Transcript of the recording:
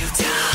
you down.